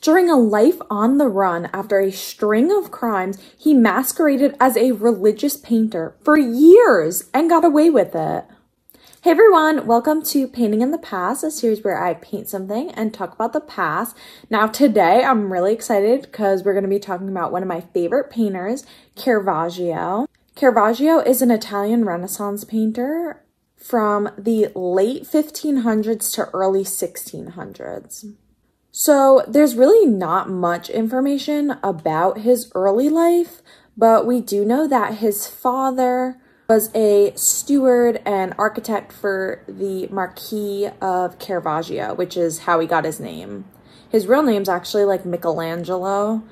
During a life on the run after a string of crimes, he masqueraded as a religious painter for years and got away with it. Hey everyone, welcome to Painting and the Past, a series where I paint something and talk about the past. Now, today I'm really excited because we're going to be talking about one of my favorite painters, Caravaggio. Caravaggio is an Italian Renaissance painter from the late 1500s to early 1600s. So there's really not much information about his early life, but we do know that his father was a steward and architect for the Marquis of Caravaggio, which is how he got his name. His real name's actually like Michelangelo.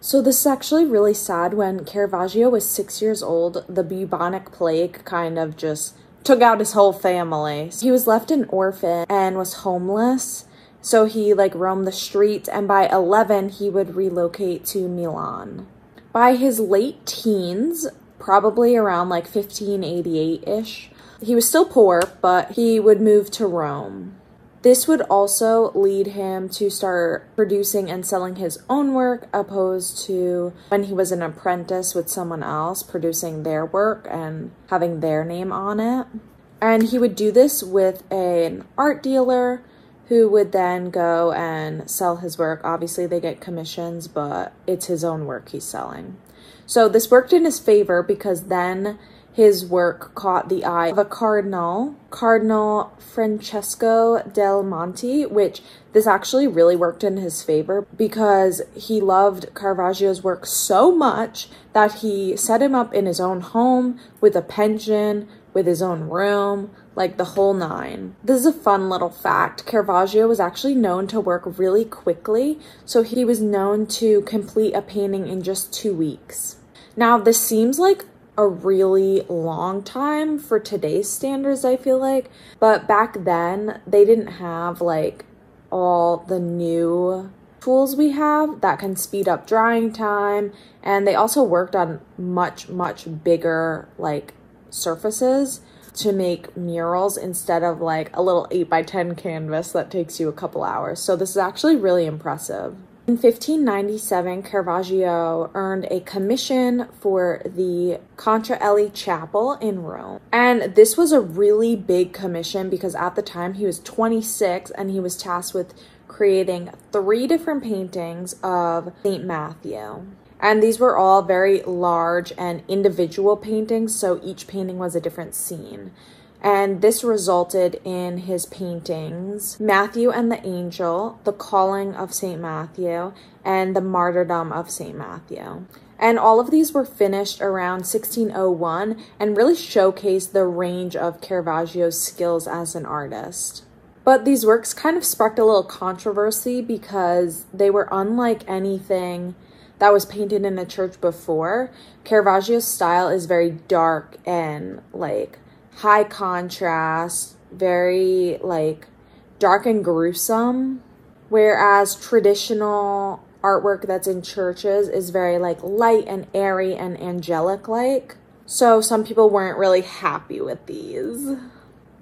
So this is actually really sad. When Caravaggio was six years old, the bubonic plague kind of just took out his whole family. He was left an orphan and was homeless so he like roamed the streets and by 11 he would relocate to Milan. By his late teens, probably around like 1588-ish, he was still poor, but he would move to Rome. This would also lead him to start producing and selling his own work, opposed to when he was an apprentice with someone else producing their work and having their name on it. And he would do this with an art dealer who would then go and sell his work. Obviously, they get commissions, but it's his own work he's selling. So this worked in his favor because then his work caught the eye of a cardinal, Cardinal Francesco del Monte, which this actually really worked in his favor because he loved Caravaggio's work so much that he set him up in his own home with a pension, with his own room, like the whole nine. This is a fun little fact. Caravaggio was actually known to work really quickly, so he was known to complete a painting in just two weeks. Now, this seems like a really long time for today's standards, I feel like, but back then they didn't have like all the new tools we have that can speed up drying time and they also worked on much much bigger like surfaces to make murals instead of like a little 8 by 10 canvas that takes you a couple hours. So this is actually really impressive. In 1597, Caravaggio earned a commission for the Contarelli Chapel in Rome. And this was a really big commission because at the time he was 26 and he was tasked with creating three different paintings of St. Matthew. And these were all very large and individual paintings, so each painting was a different scene. And this resulted in his paintings Matthew and the Angel, The Calling of St. Matthew, and The Martyrdom of St. Matthew. And all of these were finished around 1601 and really showcased the range of Caravaggio's skills as an artist. But these works kind of sparked a little controversy because they were unlike anything that was painted in a church before. Caravaggio's style is very dark and like high contrast, very like dark and gruesome. Whereas traditional artwork that's in churches is very like light and airy and angelic like. So some people weren't really happy with these.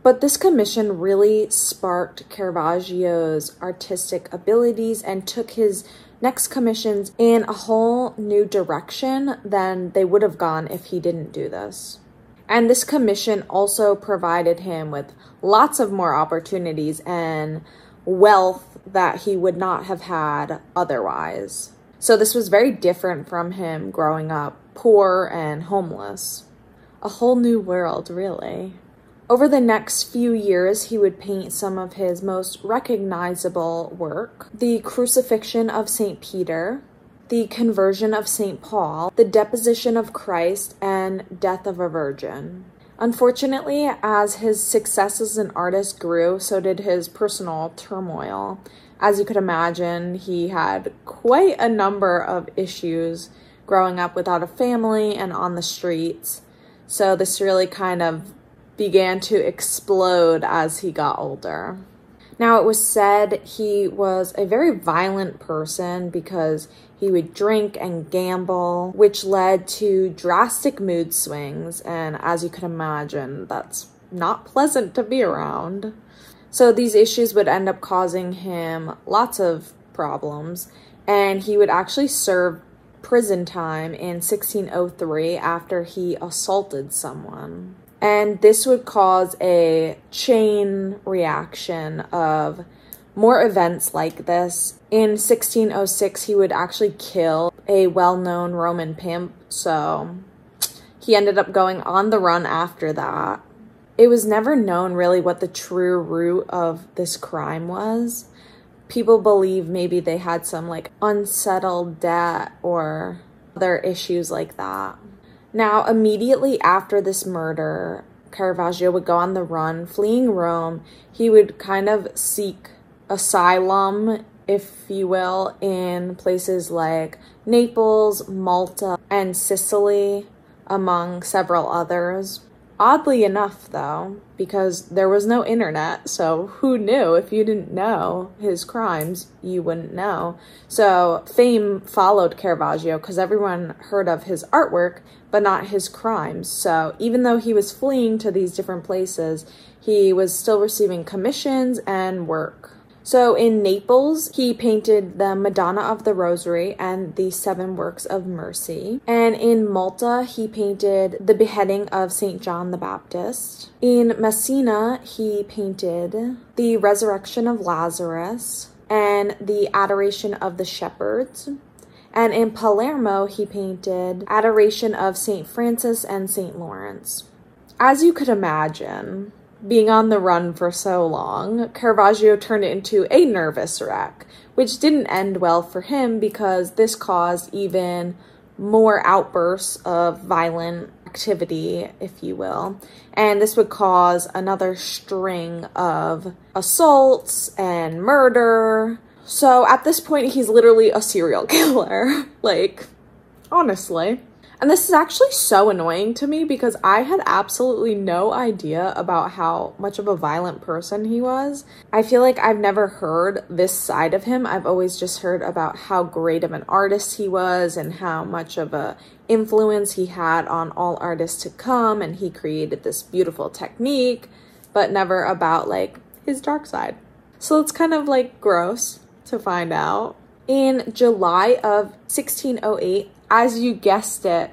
But this commission really sparked Caravaggio's artistic abilities and took his next commissions in a whole new direction than they would have gone if he didn't do this. And this commission also provided him with lots of more opportunities and wealth that he would not have had otherwise. So this was very different from him growing up poor and homeless. A whole new world, really. Over the next few years, he would paint some of his most recognizable work the Crucifixion of St. Peter, the Conversion of St. Paul, the Deposition of Christ, and Death of a Virgin. Unfortunately, as his success as an artist grew, so did his personal turmoil. As you could imagine, he had quite a number of issues growing up without a family and on the streets. So, this really kind of began to explode as he got older. Now, it was said he was a very violent person because he would drink and gamble, which led to drastic mood swings. And as you can imagine, that's not pleasant to be around. So, these issues would end up causing him lots of problems, and he would actually serve prison time in 1603 after he assaulted someone. And this would cause a chain reaction of more events like this. In 1606, he would actually kill a well known Roman pimp, so he ended up going on the run after that. It was never known really what the true root of this crime was. People believe maybe they had some like unsettled debt or other issues like that. Now, immediately after this murder, Caravaggio would go on the run, fleeing Rome. He would kind of seek asylum, if you will, in places like Naples, Malta, and Sicily, among several others. Oddly enough, though, because there was no internet, so who knew? If you didn't know his crimes, you wouldn't know. So fame followed Caravaggio because everyone heard of his artwork, but not his crimes. So even though he was fleeing to these different places, he was still receiving commissions and work. So in Naples, he painted the Madonna of the Rosary and the Seven Works of Mercy. And in Malta, he painted the beheading of St. John the Baptist. In Messina, he painted the resurrection of Lazarus and the adoration of the shepherds. And in Palermo, he painted Adoration of St. Francis and St. Lawrence. As you could imagine, being on the run for so long, Caravaggio turned it into a nervous wreck, which didn't end well for him because this caused even more outbursts of violent activity, if you will. And this would cause another string of assaults and murder. So at this point, he's literally a serial killer. like, honestly. And this is actually so annoying to me because I had absolutely no idea about how much of a violent person he was. I feel like I've never heard this side of him. I've always just heard about how great of an artist he was and how much of a influence he had on all artists to come and he created this beautiful technique, but never about like his dark side. So it's kind of like gross to find out. In July of 1608, as you guessed it,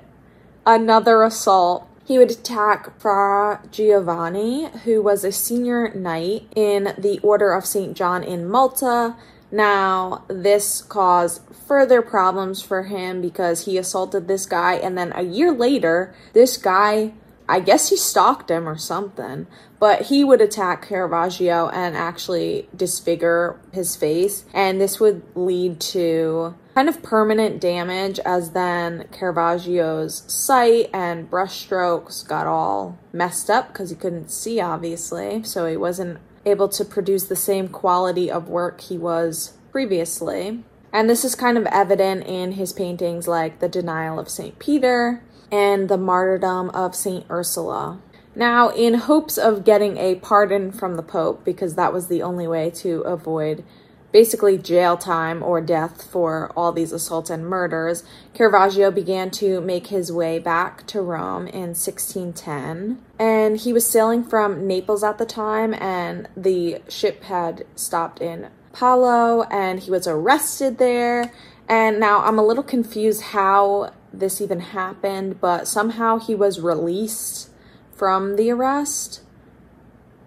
another assault. He would attack Fra Giovanni, who was a senior knight in the Order of St. John in Malta. Now, this caused further problems for him because he assaulted this guy, and then a year later, this guy, I guess he stalked him or something, but he would attack Caravaggio and actually disfigure his face, and this would lead to kind of permanent damage as then Caravaggio's sight and brushstrokes got all messed up because he couldn't see, obviously, so he wasn't able to produce the same quality of work he was previously. And this is kind of evident in his paintings like The Denial of St. Peter and The Martyrdom of St. Ursula. Now, in hopes of getting a pardon from the Pope, because that was the only way to avoid basically jail time or death for all these assaults and murders, Caravaggio began to make his way back to Rome in 1610. And he was sailing from Naples at the time, and the ship had stopped in Paolo, and he was arrested there. And now I'm a little confused how this even happened, but somehow he was released from the arrest.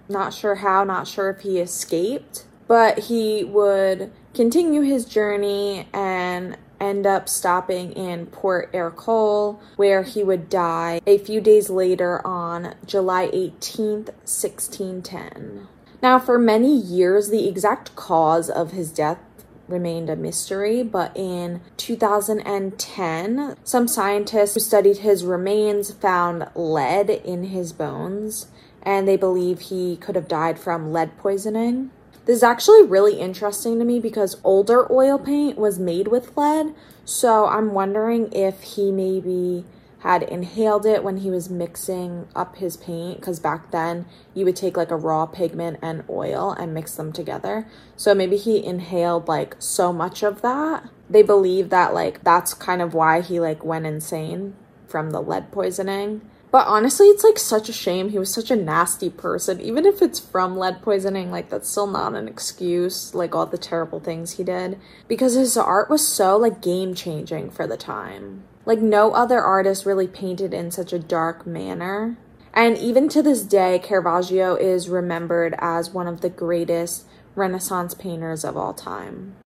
Not sure how, not sure if he escaped but he would continue his journey and end up stopping in Port Ercole, where he would die a few days later on July 18th, 1610. Now, for many years, the exact cause of his death remained a mystery, but in 2010, some scientists who studied his remains found lead in his bones, and they believe he could have died from lead poisoning. This is actually really interesting to me because older oil paint was made with lead. So I'm wondering if he maybe had inhaled it when he was mixing up his paint because back then you would take like a raw pigment and oil and mix them together. So maybe he inhaled like so much of that. They believe that like that's kind of why he like went insane from the lead poisoning. But honestly, it's like such a shame. He was such a nasty person. Even if it's from lead poisoning, like that's still not an excuse, like all the terrible things he did. Because his art was so like game changing for the time. Like no other artist really painted in such a dark manner. And even to this day, Caravaggio is remembered as one of the greatest Renaissance painters of all time.